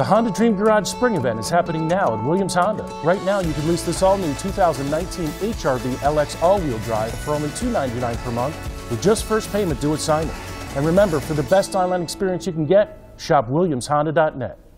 The Honda Dream Garage Spring Event is happening now at Williams Honda. Right now, you can lease this all-new 2019 HRV LX all-wheel drive for only $299 per month with just first payment due at signing. And remember, for the best online experience you can get, shop williamshonda.net.